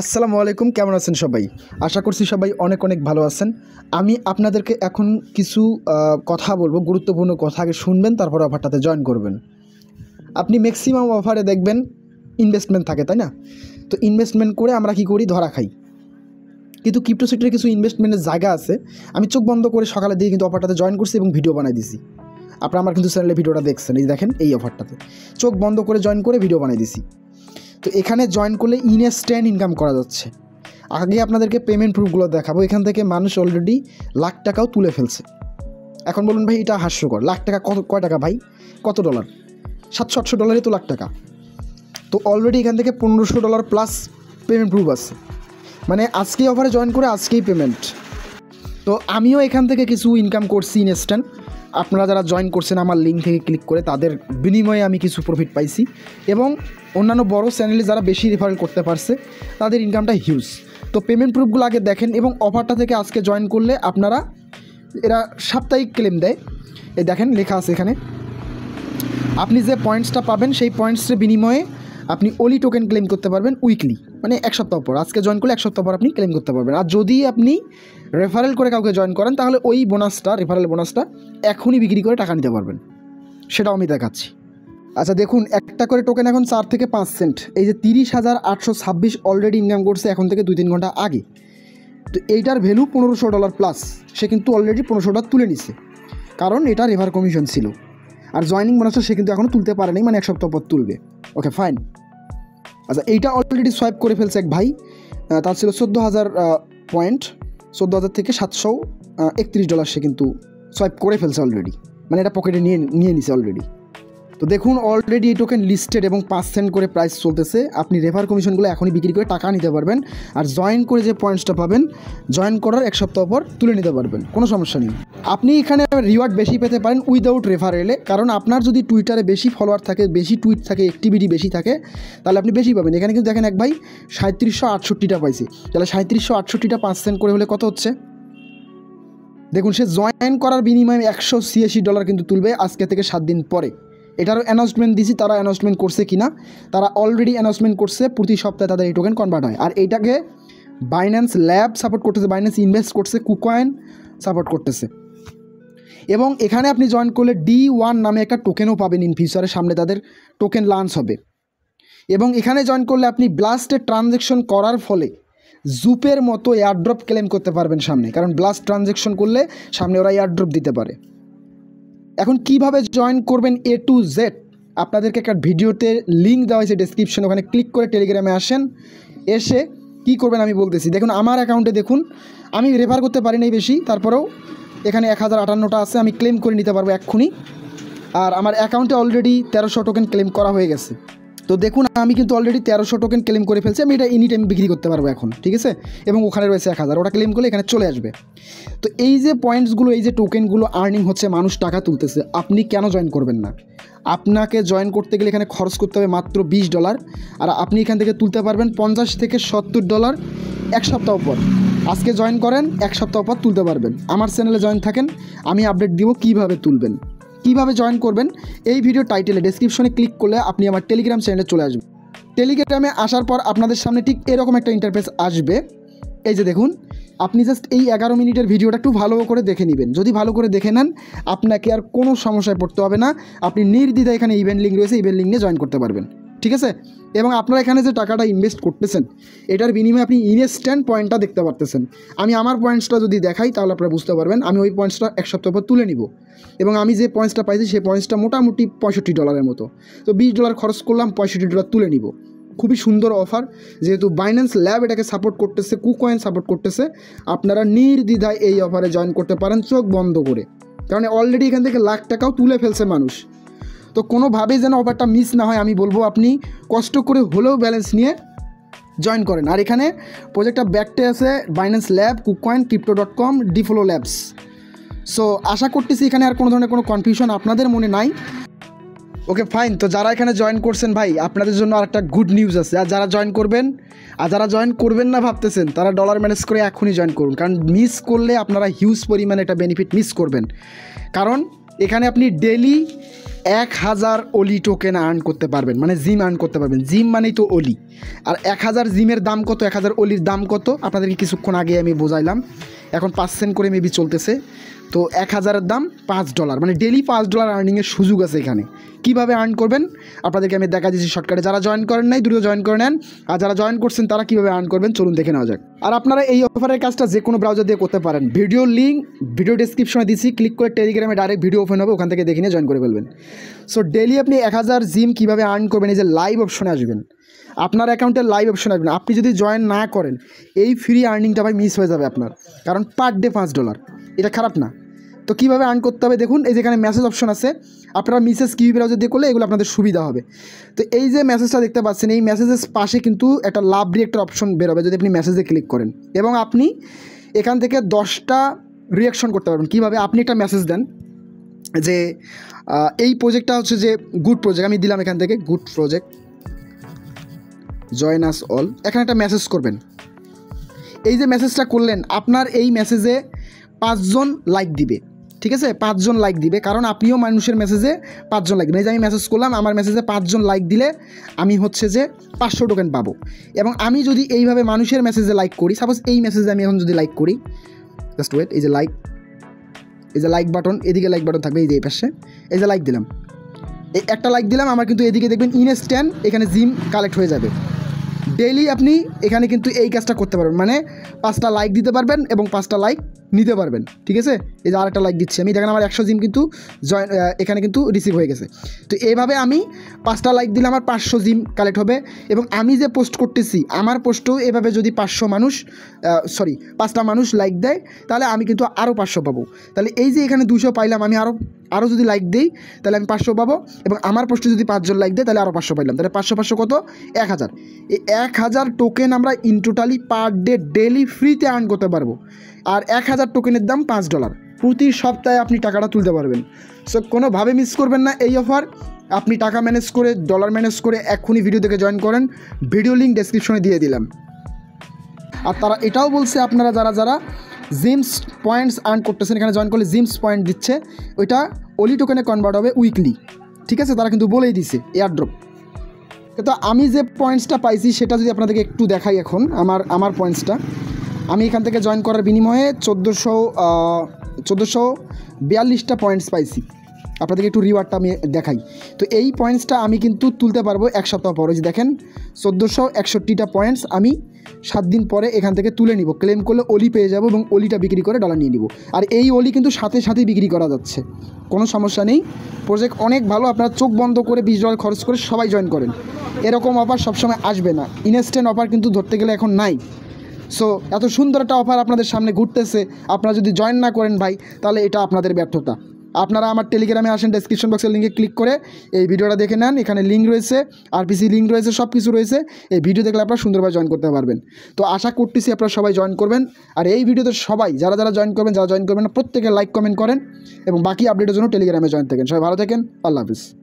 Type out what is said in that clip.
আসসালামু আলাইকুম, কেমন আছেন সবাই? আশা করছি সবাই অনেক অনেক ভালো আছেন। আমি আপনাদেরকে এখন কিছু কথা বলব, গুরুত্বপূর্ণ কথা আগে শুনবেন, তারপর অফারটাতে জয়েন করবেন। আপনি ম্যাক্সিমাম অফারে দেখবেন ইনভেস্টমেন্ট থাকে, তাই না? তো ইনভেস্টমেন্ট করে আমরা কি করি? ধরা খাই। কিন্তু ক্রিপ্টো সেক্টরে কিছু ইনভেস্টমেন্টের জায়গা আছে। আমি চোখ বন্ধ করে সকালে দিয়ে কিন্তু অফারটাতে জয়েন করছি এবং ভিডিও বানাই দিছি। আপনারা আমার কিন্তু চ্যানেলে ভিডিওটা দেখছেন, এই দেখেন, এই অফারটাতে চোখ বন্ধ করে জয়েন করে ভিডিও বানাই দিছি। তো এখানে জয়েন করলে ইনস্ট্যান্ট ইনকাম করা যাচ্ছে। আগে আপনাদেরকে পেমেন্ট প্রুফগুলো দেখাবো। এখান থেকে মানুষ অলরেডি লাখ টাকাও তুলে ফেলছে। এখন বলুন ভাই, এটা হাস্যকর। লাখ টাকা কত, কয় টাকা ভাই? কত ডলার সাতশো, আটশো ডলারই তো লাখ টাকা। তো অলরেডি এখান থেকে পনেরোশো ডলার প্লাস পেমেন্ট প্রুফ আছে। মানে আজকেই অফারে জয়েন করে আজকেই পেমেন্ট তো আমিও এখান থেকে কিছু ইনকাম করছি ইনস্ট্যান্ট আপনারা যারা জয়েন করছেন আমার লিঙ্ক থেকে ক্লিক করে, তাদের বিনিময়ে আমি কিছু প্রফিট পাইছি। এবং অন্যান্য বড় চ্যানেলে যারা বেশি রেফারেল করতে পারছে, তাদের ইনকামটা হিউজ তো পেমেন্ট প্রুফগুলো আগে দেখেন এবং অফারটা থেকে আজকে জয়েন করলে আপনারা, এরা সাপ্তাহিক ক্লেম দেয়। এই দেখেন, লেখা আছে এখানে। আপনি যে পয়েন্টসটা পাবেন, সেই পয়েন্টসের বিনিময়ে আপনি ওলি টোকেন ক্লেম করতে পারবেন উইকলি মানে এক সপ্তাহ পর। আজকে জয়েন করলে এক সপ্তাহ পর আপনি ক্লেম করতে পারবেন। আর যদি আপনি রেফারেল করে কাউকে জয়েন করেন, তাহলে ওই বোনাসটা রেফারেল বোনাসটা এখনই বিক্রি করে টাকা নিতে পারবেন। সেটাও আমি দেখাচ্ছি। আচ্ছা দেখুন, একটা করে টোকেন এখন চার থেকে পাঁচ সেন্ট এই যে তিরিশ হাজার আটশো ছাব্বিশ অলরেডি ইনকাম করছে এখন থেকে দুই তিন ঘণ্টা আগে। তো এইটার ভ্যালু পনেরোশো ডলার প্লাস সে কিন্তু অলরেডি পনেরোশো ডলার তুলে নিছে। কারণ এটা রেভার কমিশন ছিল। আর জয়নিং বোনাসটা সে কিন্তু এখনও তুলতে পারেনি মানে এক সপ্তাহ পর তুলবে। ওকে ফাইন আচ্ছা এইটা অলরেডি সোয়াইপ করে ফেলছে এক ভাই। তার ছিল চোদ্দ হাজার পয়েন্ট চোদ্দ হাজার থেকে সাতশো একত্রিশ ডলার সে কিন্তু সোয়াইপ করে ফেলছে অলরেডি মানে এটা পকেটে নিয়ে নিয়ে নিছে অলরেডি তো দেখুন অলরেডি এই টোকেন লিস্টেড এবং পাঁচ সেন্ট করে প্রাইস চলতেছে। আপনি রেফার কমিশনগুলো এখনই বিক্রি করে টাকা নিতে পারবেন আর জয়েন করে যে পয়েন্টসটা পাবেন জয়েন করার এক সপ্তাহ পর তুলে নিতে পারবেন। কোনো সমস্যা নেই। আপনি এখানে রিওয়ার্ড বেশি পেতে পারেন উইদাউট রেফারেলে কারণ আপনার যদি টুইটারে বেশি ফলোয়ার থাকে, বেশি টুইট থাকে অ্যাক্টিভিটি বেশি থাকে, তাহলে আপনি বেশি পাবেন। এখানে কিন্তু দেখেন এক ভাই সাঁত্রিশশো আটষট্টিটা পাইছে। তাহলে সাঁত্রিশশো আটষট্টিটা পাঁচ সেন্ট করে হলে কত হচ্ছে? দেখুন, সে জয়েন করার বিনিময়ে একশো ছিয়াশি ডলার কিন্তু তুলবে আজকে থেকে সাত দিন পরে। এটারও অ্যানাউন্সমেন্ট দিছি, তারা অ্যানাউন্সমেন্ট করছে কিনা। তারা অলরেডি অ্যানাউন্সমেন্ট করছে, প্রতি সপ্তাহে তাদের এই টোকেন কনভার্ট হয়। আর এইটাকে বাইন্যান্স ল্যাব সাপোর্ট করতেছে বাইন্যান্স ইনভেস্ট করছে কুকয়েন সাপোর্ট করতেছে। এবং এখানে আপনি জয়েন করলে ডি ওয়ান নামে একটা টোকেনও পাবেন ইন ফিউচারে সামনে তাদের টোকেন লঞ্চ হবে। এবং এখানে জয়েন করলে আপনি ব্লাস্টে ট্রানজ্যাকশন করার ফলে জুপের মতো এয়ারড্রপ ক্লেম করতে পারবেন সামনে। কারণ ব্লাস্ট ট্রানজ্যাকশন করলে সামনে ওরা এয়ারড্রপ দিতে পারে। এখন কীভাবে জয়েন করবেন এ টু জেড আপনাদেরকে একটা ভিডিওতে লিঙ্ক দেওয়া হয়েছে ডেসক্রিপশন ওখানে ক্লিক করে টেলিগ্রামে আসেন। এসে কি করবেন আমি বলতেছি। দেখুন, আমার অ্যাকাউন্টে দেখুন, আমি রেফার করতে পারি নাই বেশি, তারপরেও এখানে এক হাজার আটান্নটা আছে, আমি ক্লেম করে নিতে পারব এক্ষুনি। আর আমার অ্যাকাউন্টে অলরেডি তেরোশো টোকেন ক্লেম করা হয়ে গেছে। তো দেখুন, আমি কিন্তু অলরেডি তেরোশো টোকেন ক্লেম করে ফেলছি, আমি এটা এনি টাইম বিক্রি করতে পারব এখন, ঠিক আছে? এবং ওখানে রয়েছে এক হাজার, ওটা ক্লেম করলে এখানে চলে আসবে। তো এই যে পয়েন্টসগুলো এই যে টোকেনগুলো আর্নিং হচ্ছে, মানুষ টাকা তুলতেছে, আপনি কেন জয়েন করবেন না? আপনাকে জয়েন করতে গেলে এখানে খরচ করতে হবে মাত্র বিশ ডলার আর আপনি এখান থেকে তুলতে পারবেন পঞ্চাশ থেকে সত্তর ডলার এক সপ্তাহ পর। আজকে জয়েন করেন, এক সপ্তাহ পর তুলতে পারবেন। আমার চ্যানেলে জয়েন থাকেন, আমি আপডেট দিব কীভাবে তুলবেন। কীভাবে জয়েন করবেন, এই ভিডিও টাইটেলে ডেসক্রিপশনে ক্লিক করলে আপনি আমার টেলিগ্রাম চ্যানেলে চলে আসবেন। টেলিগ্রামে আসার পর আপনাদের সামনে ঠিক এরকম একটা ইন্টারফেস আসবে। এই যে দেখুন, আপনি জাস্ট এই এগারো মিনিটের ভিডিওটা একটু ভালো করে দেখে নেবেন। যদি ভালো করে দেখে নেন, আপনাকে আর কোনো সমস্যায় পড়তে হবে না। আপনি নির্দ্বিধায় এখানে ইভেন্ট লিঙ্ক রয়েছে ইভেন্ট লিঙ্ক নিয়ে জয়েন করতে পারবেন। ঠিক আছে? এবং আপনারা এখানে যে টাকাটা ইনভেস্ট করতেছেন, এটার বিনিময়ে আপনি ইনস্ট্যান্ট পয়েন্টটা দেখতে পারতেছেন। আমি আমার পয়েন্টসটা যদি দেখাই, তাহলে আপনারা বুঝতে পারবেন, আমি ওই পয়েন্টসটা এক সপ্তাহ পর তুলে নিব। এবং আমি যে পয়েন্টসটা পাইছি, সেই পয়েন্টসটা মোটামুটি পঁয়ষট্টি ডলারের মতো। তো বিশ ডলার খরচ করলাম, পঁয়ষট্টি ডলার তুলে নিব। খুবই সুন্দর অফার যেহেতু বাইন্যান্স ল্যাব এটাকে সাপোর্ট করতেছে কুকয়েন সাপোর্ট করতেছে, আপনারা নির্দ্বিধায় এই অফারে জয়েন করতে পারেন, চোখ বন্ধ করে। কারণ অলরেডি এখান থেকে লাখ টাকাও তুলে ফেলছে মানুষ। তো কোনোভাবেই যেন অফারটা মিস না হয়, আমি বলব আপনি কষ্ট করে হলেও ব্যালেন্স নিয়ে জয়েন করেন। আর এখানে প্রজেক্টটা ব্যাকটে আছে Binance lab KuCoin crypto dot com ডিফলো labs so আশা করতেছি এখানে আর কোনো ধরনের কোনো কনফিউশন আপনাদের মনে নাই। ওকে ফাইন তো যারা এখানে জয়েন করছেন ভাই, আপনাদের জন্য আরেকটা গুড নিউজ আছে। আর যারা জয়েন করবেন, আর যারা জয়েন করবেন না ভাবতেছেন, তারা ডলার ম্যানেজ করে এখনই জয়েন করুন। কারণ মিস করলে আপনারা হিউজ পরিমাণে একটা বেনিফিট মিস করবেন। কারণ এখানে আপনি ডেলি এক হাজার অলি টোকেন আর্ন করতে পারবেন মানে জিম আর্ন করতে পারবেন। জিম মানেই তো অলি। আর এক হাজার জিমের দাম কত? এক হাজার অলির দাম কত? আপনাদেরকে কিছুক্ষণ আগে আমি বোঝাইলাম। এখন পাঁচ সেন্ট করে মেবি চলতেছে। তো এক হাজারের দাম পাঁচ ডলার। মানে ডেলি পাঁচ ডলার আর্নিংয়ের সুযোগ আছে এখানে। কীভাবে আর্ন করবেন? আপনাদেরকে আমি দেখা দিচ্ছি শর্টকাটে যারা জয়েন করেন নাই, দ্রুত জয়েন করে নেন। আর যারা জয়েন করছেন, তারা কীভাবে আর্ন করবেন? চলুন দেখে নেওয়া যাক। আর আপনারা এই অফারের কাজটা যে কোনো ব্রাউজার দিয়ে করতে পারেন। ভিডিও লিঙ্ক ভিডিও ডিসক্রিপশনে দিচ্ছি ক্লিক করে টেলিগ্রামে ডাইরেক্ট ভিডিও ওপেন হবে। ওখান থেকে দেখে নিয়ে জয়েন করে ফেলবেন। সো ডেলি আপনি এক হাজার জিম কীভাবে আর্ন করবেন? এই যে লাইভ অপশনে আসবেন। আপনার অ্যাকাউন্টে লাইভ অপশন আসবেন। আপনি যদি জয়েন না করেন, এই ফ্রি আর্নিংটা ভাই মিস হয়ে যাবে আপনার। কারণ পার ডে পাঁচ ডলার। এটা খারাপ না। তো কীভাবে আর্ন করতে হবে? দেখুন, এই যেখানে মেসেজ অপশন আছে। আপনারা মিসেস কিউ ব্রাউজার দিয়ে করলে এগুলো আপনাদের সুবিধা হবে। তো এই যে মেসেজটা দেখতে পাচ্ছেন, এই মেসেজের পাশে কিন্তু একটা লাভ রিয়েক্টর অপশন বেরোবে যদি আপনি মেসেজে ক্লিক করেন। এবং আপনি এখান থেকে দশটা রিয়াকশন করতে পারবেন। কীভাবে? আপনি একটা মেসেজ দেন যে এই প্রজেক্টটা হচ্ছে যে গুড প্রজেক্ট আমি দিলাম এখান থেকে good project join us all এখানে একটা মেসেজ করবেন। এই যে মেসেজটা করলেন, আপনার এই মেসেজে পাঁচজন লাইক দিবে। ঠিক আছে? পাঁচজন লাইক দিবে। কারণ আপনিও মানুষের মেসেজে পাঁচজন লাইক দিবেন। এই যে আমি মেসেজ করলাম, আমার মেসেজে পাঁচজন লাইক দিলে আমি হচ্ছে যে পাঁচশো টোকেন পাবো। এবং আমি যদি এইভাবে মানুষের মেসেজে লাইক করি সাপোজ এই মেসেজে আমি এখন যদি লাইক করি জাস্ট ওয়েট এই যে লাইক এই যে লাইক বাটন এদিকে লাইক বাটন থাকবে, এই যে এই পাশে, এই যে লাইক দিলাম। এই একটা লাইক দিলাম, আমার কিন্তু এদিকে দেখবেন ইনস্ট্যান্ট এখানে জিম কালেক্ট হয়ে যাবে। ডেইলি আপনি এখানে কিন্তু এই কাজটা করতে পারবেন। মানে পাঁচটা লাইক দিতে পারবেন এবং পাঁচটা লাইক নিতে পারবেন। ঠিক আছে? এই যে আরেকটা লাইক দিচ্ছি আমি। দেখেন আমার একশো জিম কিন্তু জয়েন এখানে কিন্তু রিসিভ হয়ে গেছে। তো এইভাবে আমি পাঁচটা লাইক দিলে আমার পাঁচশো জিম কালেক্ট হবে এবং আমি যে পোস্ট করতেছি, আমার পোস্টও এভাবে যদি পাঁচশো মানুষ সরি পাঁচটা মানুষ লাইক দেয়, তাহলে আমি কিন্তু আরও পাঁচশো পাবো। তাহলে এই যে এখানে দুশো পাইলাম, আমি আরও আরও যদি লাইক দিই, তাহলে আমি পাঁচশো পাবো। এবং আমার পোস্টে যদি পাঁচজন লাইক দেয়, তাহলে আরও পাঁচশো পাইলাম। তাহলে পাঁচশো পাঁচশো কত? এক হাজার। এই এক হাজার টোকেন আমরা in totally per day daily ফ্রিতে আর্ন করতে পারব। আর এক হাজার টোকেনের দাম পাঁচ ডলার প্রতি সপ্তাহে আপনি টাকাটা তুলতে পারবেন। সো কোনোভাবে মিস করবেন না এই অফার আপনি টাকা ম্যানেজ করে ডলার ম্যানেজ করে এক্ষুনি ভিডিও দেখে জয়েন করেন। ভিডিও লিঙ্ক ডেসক্রিপশনে দিয়ে দিলাম। আর তারা এটাও বলছে আপনারা যারা যারা জিমস পয়েন্টস আর্ন করতেছেন, এখানে জয়েন করলে জিমস পয়েন্ট দিচ্ছে। ওইটা অলি টোকেনে কনভার্ট হবে উইকলি ঠিক আছে? তারা কিন্তু বলেই দিছে এয়ারড্রপ তো আমি যে পয়েন্টসটা পাইছি, সেটা যদি আপনাদেরকে একটু দেখাই এখন, আমার আমার পয়েন্টসটা আমি এখান থেকে জয়েন করার বিনিময়ে চোদ্দোশো চোদ্দোশো বিয়াল্লিশটা পয়েন্টস পাইছি। আপনাদেরকে একটু রিওয়ার্ডটা আমি দেখাই। তো এই পয়েন্টসটা আমি কিন্তু তুলতে পারব এক সপ্তাহ পরে। যে দেখেন, চোদ্দোশো একষট্টিটা পয়েন্টস আমি সাত দিন পরে এখান থেকে তুলে নিব। ক্লেম করলে অলি পেয়ে যাব এবং অলিটা বিক্রি করে ডলার নিয়ে নিব। আর এই অলি কিন্তু সাথে সাথেই বিক্রি করা যাচ্ছে। কোনো সমস্যা নেই। প্রজেক্ট অনেক ভালো। আপনারা চোখ বন্ধ করে বিশ ডলার খরচ করে সবাই জয়েন করেন। এরকম অফার সবসময় আসবে না। ইনস্ট্যান্ট অফার কিন্তু ধরতে গেলে এখন নাই। সো এত সুন্দর একটা অফার আপনাদের সামনে ঘুরতেছে। আপনারা যদি জয়েন না করেন ভাই, তাহলে এটা আপনাদের ব্যর্থতা। আপনারা আমার টেলিগ্রামে আসেন ডেসক্রিপশন বক্সের লিঙ্কে ক্লিক করে এই ভিডিওটা দেখে নেন। এখানে লিঙ্ক রয়েছে আরপিসি লিঙ্ক রয়েছে সব কিছু রয়েছে। এই ভিডিও দেখলে আপনারা সুন্দরভাবে জয়েন করতে পারবেন। তো আশা করতেছি আপনারা সবাই জয়েন করবেন। আর এই ভিডিওতে সবাই, যারা যারা জয়েন করবেন, যারা জয়েন করবেন প্রত্যেকে লাইক কমেন্ট করেন এবং বাকি আপডেটের জন্য টেলিগ্রামে জয়েন থাকেন। সবাই ভালো থাকেন। আল্লাহ হাফিজ।